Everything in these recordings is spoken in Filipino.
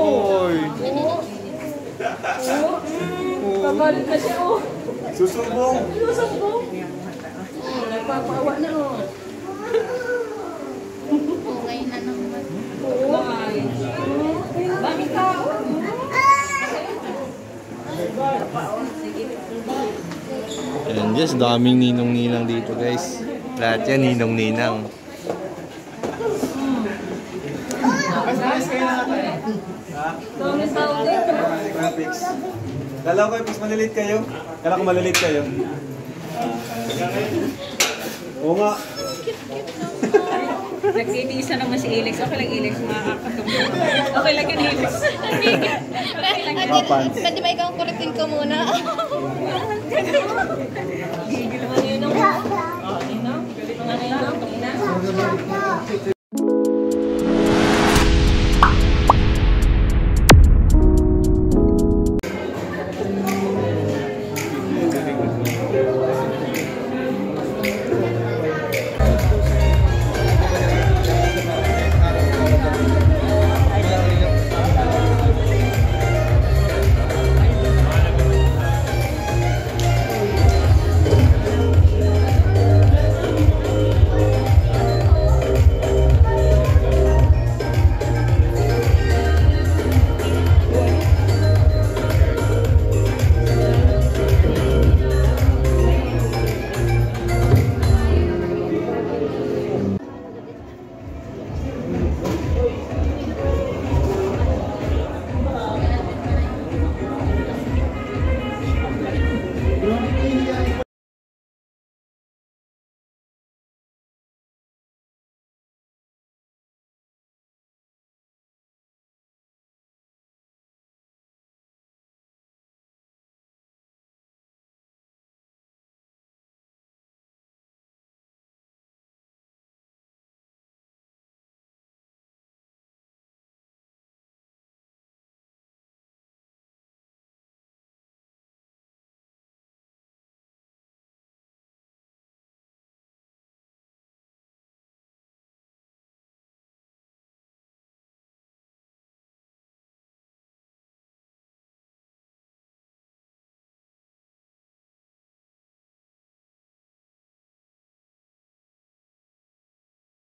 Oy. Babalik na siya, oh. Susumbong. Susumbong. Nagpapaawa na, oh. Okay na naman. Ay. Bakit ka? Ayan guys, daming ninong-ninang dito guys. Lahat yan ninong-ninang. Dito. Graphics. Kala ko, Epix, malilit kayo. Kala ko malilit kayo. Oo nga. Nagtitiisa naman si Alex. Okay lang, Alex. Makakatulong. Okay lang yan, Alex. Okay lang yan. Papan. Pwede ba ikaw kulitin ko muna? Gigil naman yun.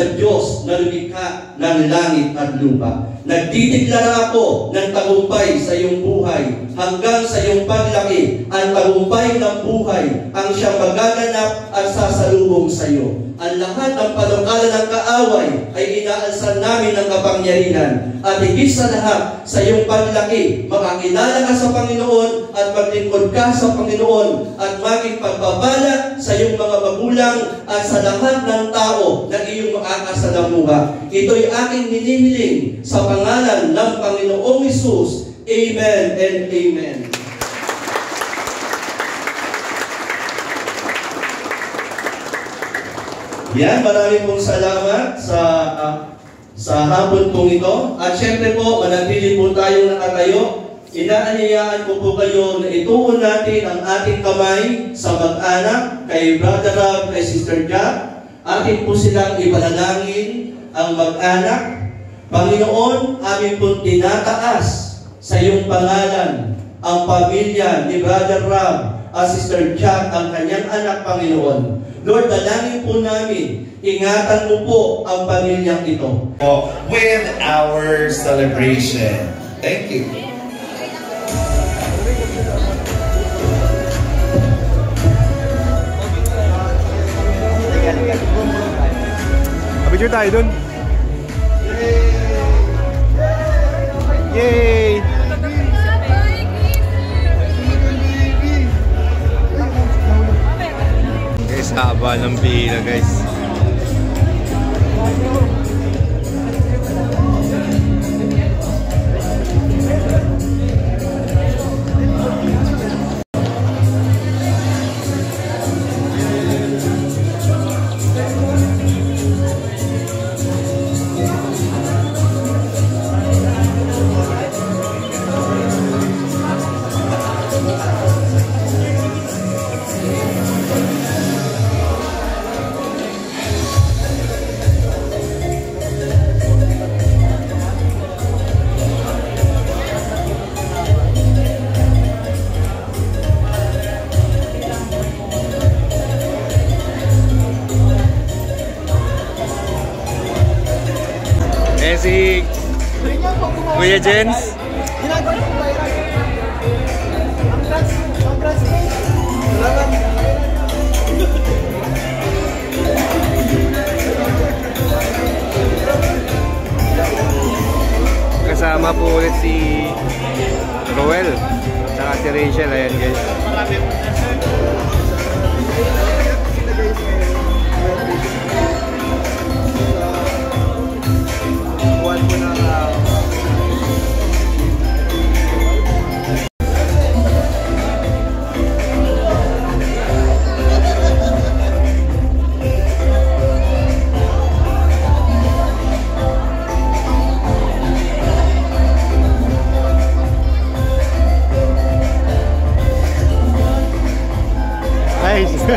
sa Diyos na lumikha ng langit at lupa. Nagdideklara ako ng tagumpay sa iyong buhay hanggang sa iyong paglaki. Ang tagumpay ng buhay ang siyang magaganap at sasalubong sa iyo. Ang lahat ng panukalan ng kaaway ay inaalsan namin ng kapangyarihan. At higit sa lahat, sa iyong paglaki, makakilala ka sa Panginoon at maglingkod ka sa Panginoon at maging pagbabala sa iyong mga magulang at sa lahat ng tao na iyong makakasalamuha. Ito'y aking hinihiling sa pangalan ng Panginoong Isus. Amen and Amen. Yan, maraming pong salamat sa ah, sa hapon pong ito. At syempre po, manatili po tayong nakatayo. Inaanyayaan ko po kayo na ituon natin ang ating kamay sa mag-anak, kay Brother Rob, kay Sister Jack. Atin po silang ipanalangin ang mag-anak. Panginoon, amin pong tinataas sa iyong pangalan ang pamilya ni Brother Rob at Sister Jack, ang kanyang anak, Panginoon. Lord, dalangin po namin, ingatan mo po ang pamilyang ito. With our celebration. Thank you. Picture tayo dun. Yay! Guys, haba ng pila guys. Salamat. Kasama po ulit si Roel. Tsaka si Rachel. Ayan guys.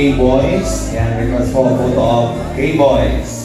K-Boys. Yan, request for a photo of K-Boys.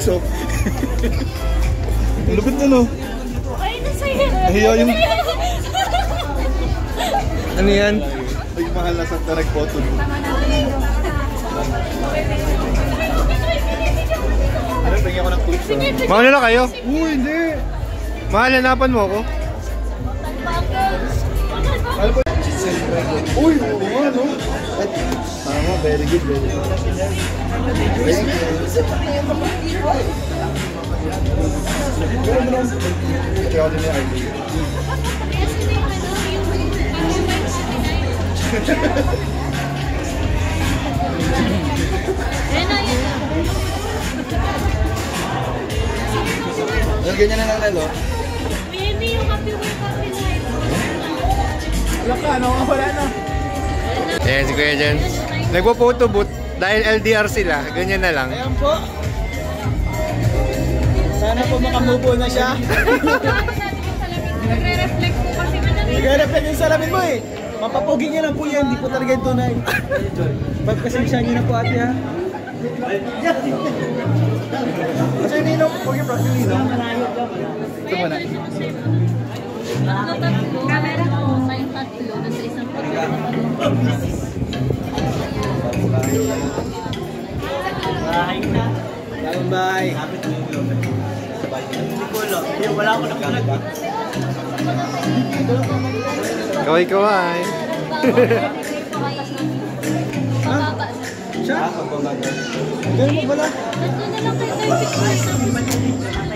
Also. Ang lupit na no. Ay, nasaya. Nahiya yung... Ano yan? Ay, mahal na Santa nagphoto. Ano, bigyan ko ng clips ah. Mauna na kayo? Uy, hindi. Mahal, hanapan mo ako. Uy, oo nga no. At, tama, very good, very good. Thank you. Pero mo lang, kaya din yung idea. Yung ganyan na ng relo. Baby, yung happy wake up in Wala ka, ano ka wala na. Ayan si Kuya Jens. Nagpo-photo booth dahil LDR sila. Ganyan na lang. Ayan po. Sana po makamubo na siya. Nagre-reflect po kasi. Nagre-reflect yung salamin mo eh. Mapapogi niya lang po yan, hindi po talaga yung tunay. Pagpasensya niyo na po ate ha. Kasi ninong, huwag yung plastic ninong. Ito muna. Tatlo, tatlo. Camera ko. Tayong tatlo. Nasa isang Bagong bahay. Kaway-kaway. Pababa. Siya? Ganun mo pala. Tatlo na lang kayo.